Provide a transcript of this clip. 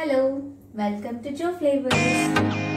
Hello, welcome to Joe Flavors.